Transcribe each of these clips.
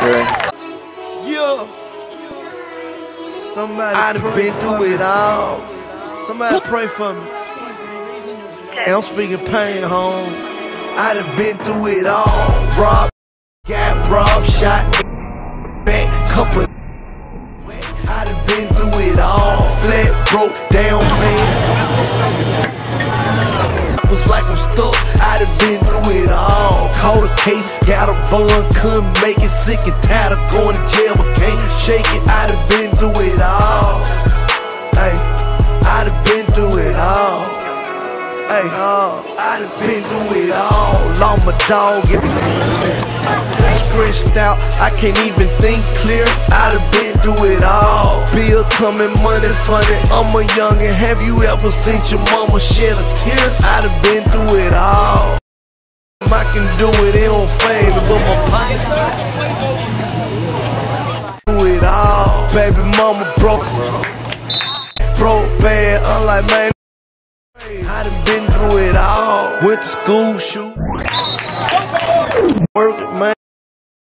Jerry. Yeah. Somebody I'd have been through it all. Somebody pray for me. And I'm speaking pain, home. I'd have been through it all. Rob, got robbed, shot, back, couple. I'd have been through it all. Flat, broke, down, pain. Was like I'm stuck. I'd have been through it all. Caught a case, got a bun, couldn't make it. Sick and tired of going to jail, but can't shake it. I'd have been through it all. Hey, I'd have been through it all. Hey, uh, I'd have been through it all. Lost my dog. Stressed out, I can't even think clear. I'd have been through it all. Bill coming, money funny. I'm a youngin'. Have you ever seen your mama shed a tear? I'd have been through it all. I can do it, it don't fame but my pocket through it all. Baby mama broke, broke bad, unlike man. I done been through it all. Went to school, shoot. Working, man.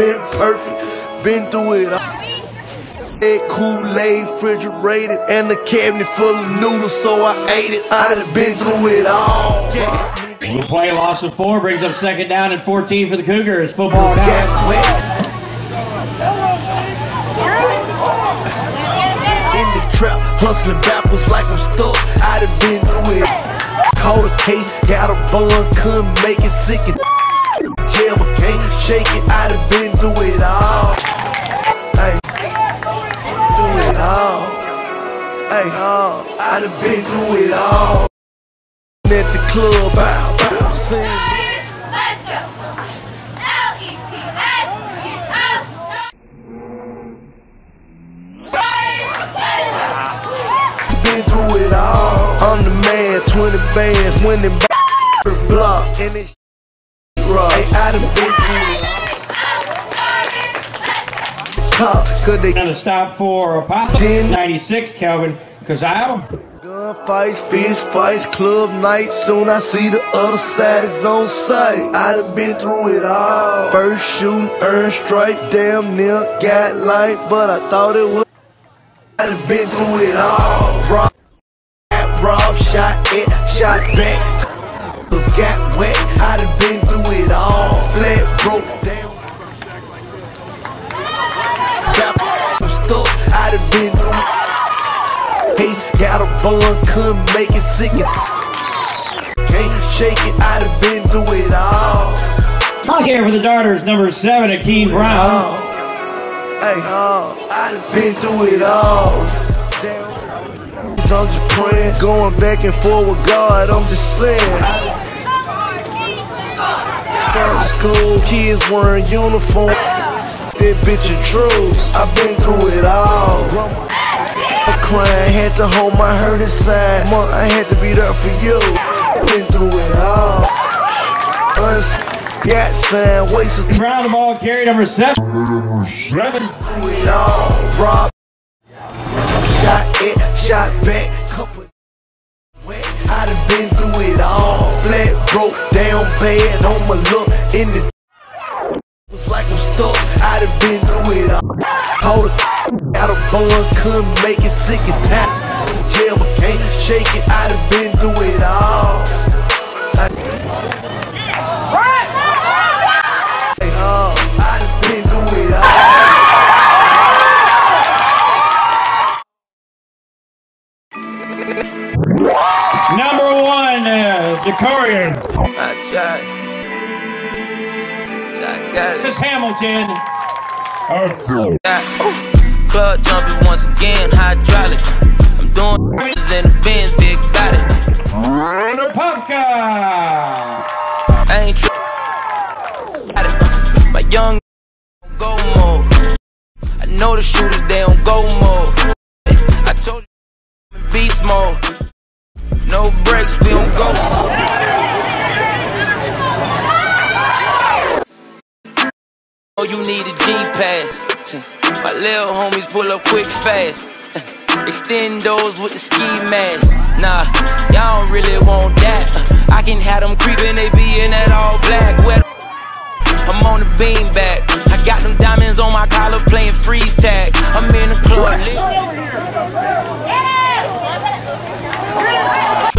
Been perfect. Been through it all. That Kool-Aid refrigerated and the cabinet full of noodles, so I ate it. I done been through it all. Yeah. The play loss of four brings up second down and 14 for the Cougars. Football All pass. wet. In the trap, hustling backwards like I'm stuck. I'd have been through it. Caught a case, got a bun, couldn't make it sick can't shake it. I'd have been through it all. Hey, through it all. Uh, I'd have been through it all. At the club, bow, bow, sing. Been through it all. I'm the man, 20 bands, winning block. And it's right. Hey, I done been through it all. Cop, cause they And a stop for a Pop. Ten. 96, Kelvin Kazao. gunfights, fist fights, club nights. Soon I see the other side is on sight. I done been through it all. First shooting, earned stripes, damn near got life, but I thought it was. I done been through it all. Rob, rob, shot it, shot back. Got wet, I done been through it all. Flat broke down. Got stuck, I done been through it. Got a bun, couldn't make it sick can't shake it. I done been through it all. Clock here for the Darters, number seven, Akeem Brown. Hey, uh, I done been through it all. Damn. I'm just praying, going back and forth with God. I'm just saying. School, kids wearing uniform. That bitch a truth. I've been through it all. I crying, had to hold my hurt inside. Mom, I had to be there for you. Been through it all. Uns- Got sign, wasted Brown, the ball carry, number seven. Seven. through it all. Rob, shot it, shot back, been through it all. Flat, broke down, bad on my look in the. Was like I'm stuck. I done been through it all. Hold a out of bun, couldn't make it sick and tired. Jail, but can't shake it. I done been through it all. Uh, Decorian. I tried. I got it. Chris Hamilton. Club jumping once again, hydraulic. I'm doing in the Benz, big body. Under Pumpka. I ain't tri- My young go mode. I know the shooters, they don't go mode. I told you, beast mode. No breaks, we don't go. Oh, you need a G pass. My little homies pull up quick fast. Extend those with the ski mask. Nah, y'all don't really want that. I can have them creeping, they be in that all black. Wet. I'm on the beanbag. I Got them diamonds on my collar playing freeze tag. I'm in the club.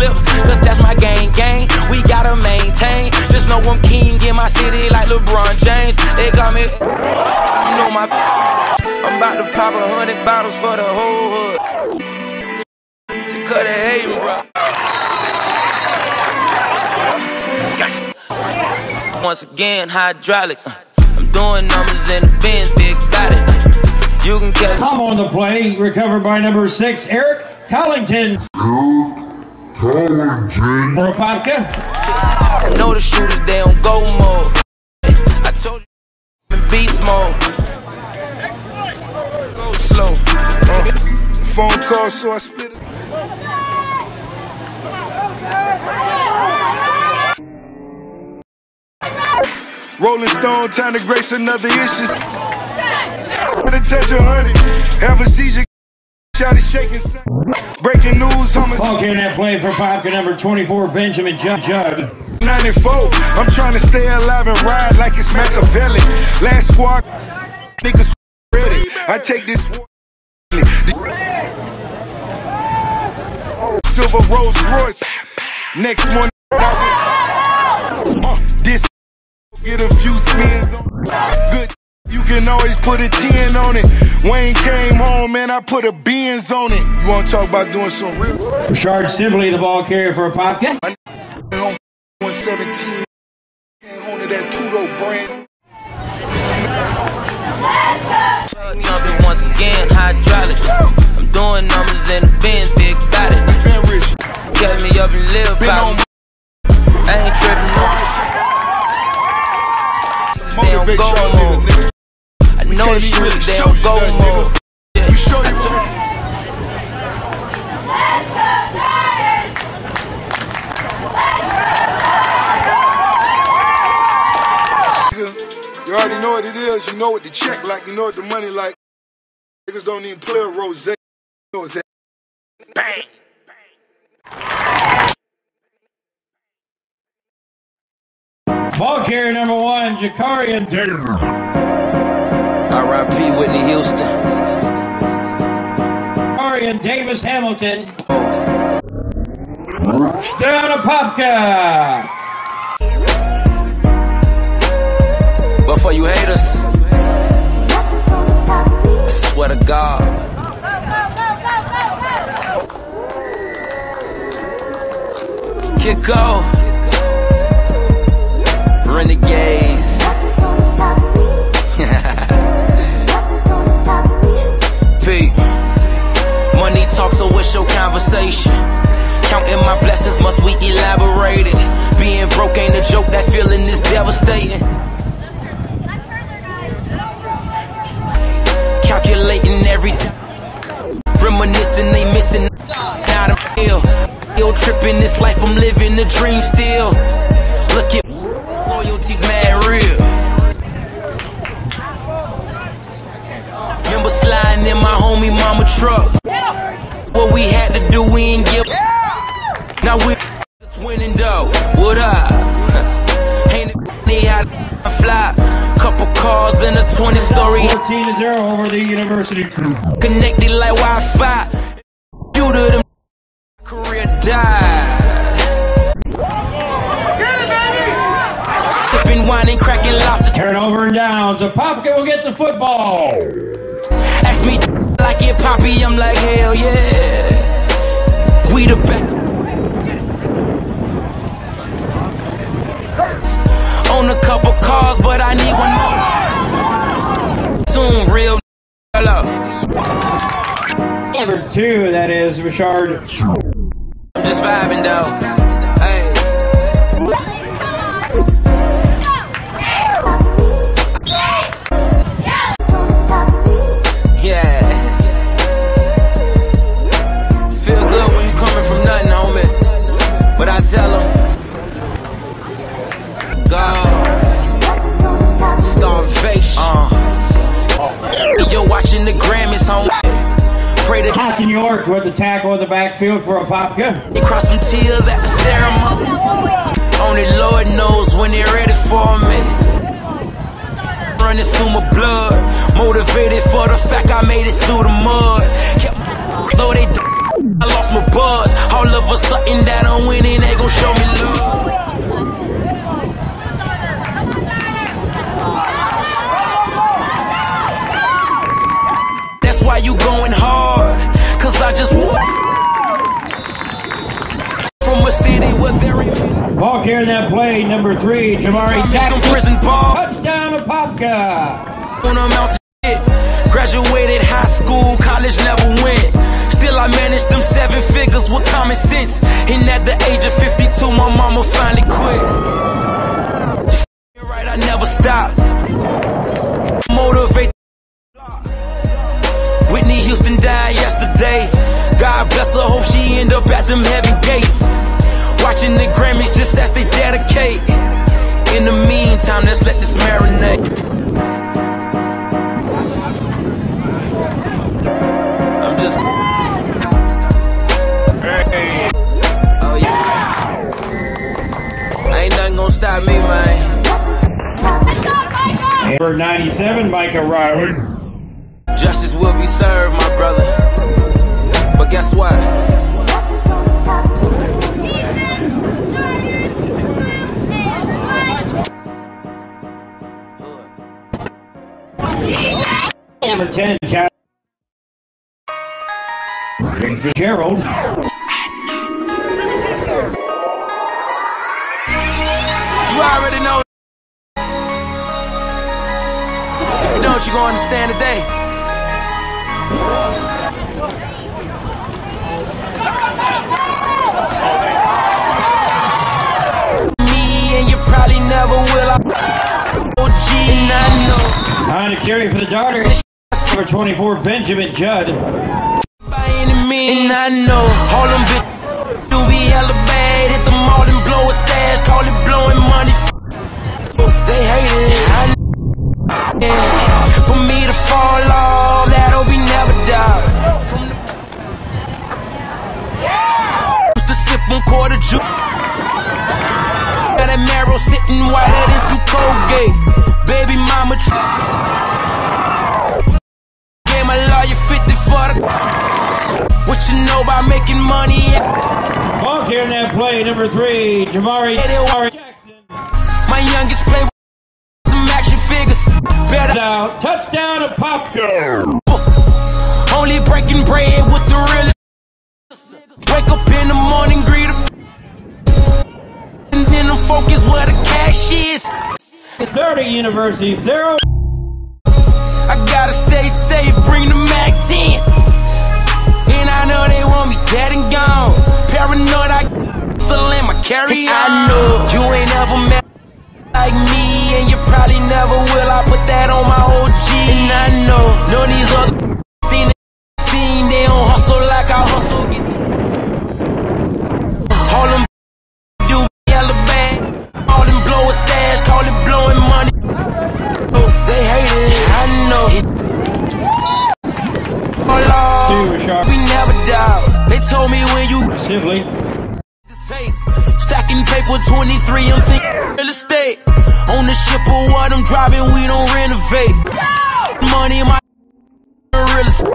Flip, cause that's my gang gang. We gotta maintain. Just know I'm king in my city like LeBron James. They got me, you know my. I'm about to pop a hundred bottles for the whole hood. To cut it hating, bro. Once again, hydraulics. uh, I'm doing numbers in the bins, big got it. You can catch Tom on the play, recovered by number six, Eric Collington. For Apopka. know the shooters, they don't go mode. I told you, in beast mode. Go slow. Uh, phone call, so I spit it. Rolling Stone, time to grace another issue. Put a touch of honey, have a seizure, shot it shaking. Breaking news. Ball carrying that play for Apopka, number 24, Benjamin Jug Jug. 94. I'm trying to stay alive and ride like it's Machiavelli. Last squad, niggas ready. I take this. Silver Rolls Royce. Next morning, uh, this get a few spins on. Good. You can always put a 10 on it. Wayne came home, man. I put a Benz on it. You want to talk about doing some real? Richard Sibley, the ball carrier for Apopka. on 117. Came home to that Tudo brand. Jumping once again, hydraulics. I'm doing numbers in the bins, big got it. Been rich. Catch me up in Lil Been on Pop. I ain't tripping, no. They motivate go y'all niggas, nigga. I know the can't even shooters, really they don't you go mode. We show you what- You already know what it is. You know what the check like. You know what the money like. Niggas don't even play a rose. You know what's that? Bang. Ball carrier number one, Jakarian R.I.P. Whitney Houston. Jakarian Davis Hamilton. Down Apopka. But for you haters, I swear to God. Kick off. Tripping this life, I'm living the dream still. Look at loyalty's mad real. Remember sliding in my homie mama truck. What we had to do, we ain't give. Now we winning though. What up? Ain't it how I fly? Couple cars in a 20 story 14 to 0 over the University connected like Wi-Fi. You to died. Been whining, cracking lobster. Turnover and downs. Apopka will get the football. Ask me like it poppy, I'm like hell yeah. We the best. Own a couple cars, but I need one more. Soon, real hello. Number two, that is Richard. I'm just vibing though. York the tackle in the backfield for Apopka. they cry some tears at the ceremony. Only Lord knows when they're ready for me. Running through my blood. Motivated for the fact I made it through the mud. Though they I lost my buzz. All of a sudden that I'm winning, they gon' show me number three, Jamari Jackson. Touchdown to Popka. on a mountain shit. Graduated high school, college never went. Still I managed them seven figures with common sense. And at the age of 52, my mama finally quit. Right, I never stop. Motivate. Whitney Houston died yesterday. God bless her, hope she end up at them heaven gates. Watching the Grammys just as they dedicate. In the meantime, let's let this marinate. I'm just. Oh yeah. Ain't nothing gonna stop me, man. Number 97, Micah Riley. Justice will be served, my brother. But guess what? Number 10, Chad. Fitzgerald. You already know. If you don't, you're gonna understand today. Me and you probably never will. I OG and I know. On to carry for the Darter. Number 24, Benjamin Judd. by any means. I know all them bitches do be hella bad. Hit them all and blow a stash, call it blowing money. They hate it. I know. Yeah. For me to fall off, that'll be never. From the used to sip on quarter juice. Got marrow sitting whiter than some Colgate. Baby mama. 50 for the. What you know about making money? Ball carrying that play, number three, Jamari Jackson. My youngest play with some action figures. Better Out. Touchdown to Popka. only breaking bread with the realest. Wake up in the morning, greet. And then I'm focused where the cash is. 30 University, zero. I gotta stay safe, bring the Mac 10. And I know they want me dead and gone. Paranoid, I still in my carry on. I know you ain't ever met like me, and you probably never will. I put that on my estate. On the ship of what I'm driving, we don't renovate. Money in my real estate.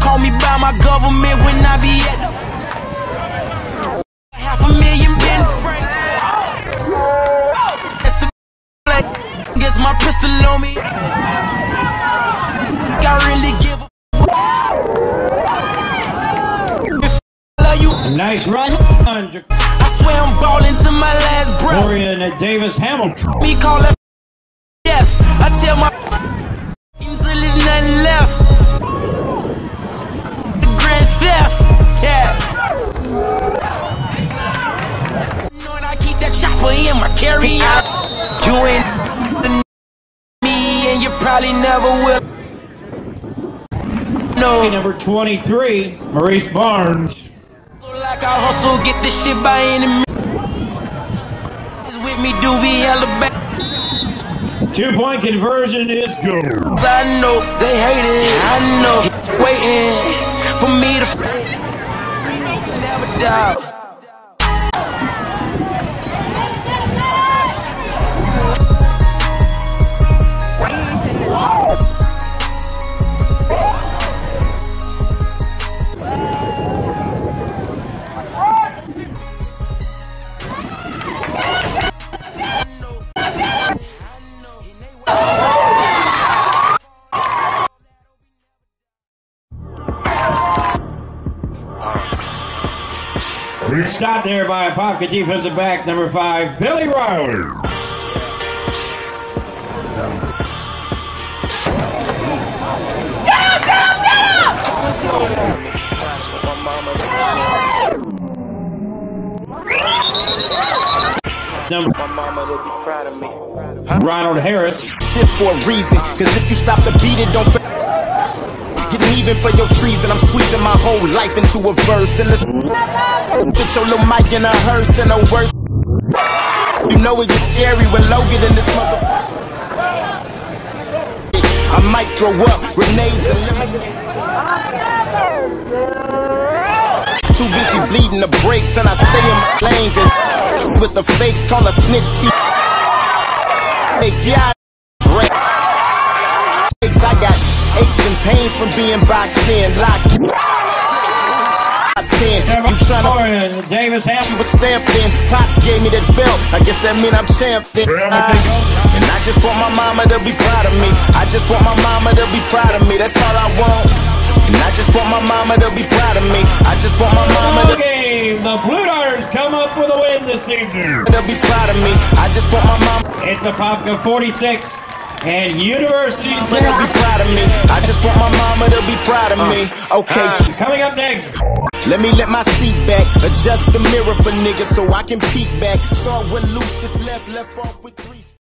Call me by my government when I be at the half a million Ben francs. That's a like, gets my pistol on me. I really give a. Nice run. Swear I'm ballin' to my last breath. Dorian Davis Hamilton. Me call that death. I tell my until there's nothing left. The grand theft, yeah. Knowing I keep that chopper in my carry out. You ain't the me, and you probably never will. No. Number 23, Maurice Barnes. I hustle, get this shit by any means. With me, do be hella bad. Two point conversion is good. I know they hate it. I know waiting for me to never doubt. Stopped there by a pocket defensive back number five, Billy Riley. Get up, get get up! Number Ronald Harris. this for a reason. Cause if you stop the beat, it don't. Getting even for your treason. I'm squeezing my whole life into a verse. And this. Get your little mic in a hearse and a worse. You know it gets scary when Logan in this motherfucker. I might throw up grenades and. Too busy bleeding the brakes and I stay in my lane. Cause with the fakes, call a snitch T. Fakes, yeah, Drake. I got aches and pains from being boxed in, locked. Ten. You tryna Davis Hamilton. was stamped in. Pops gave me that belt. I guess that mean I'm champion. Ah. And I just want my mama to be proud of me. I just want my mama to be proud of me. That's all I want. And I just want my mama to be proud of me. I just want my mama to, game. The Blue Darters come up with a win this evening. to be proud of me. I just want my mama It's Apopka 46 and University to be proud of me. I just want my mama to be proud of me. Uh, okay, uh, Coming up next, let me let my seat back. Adjust the mirror for niggas so I can peek back. Start with Lucius left, left off with three.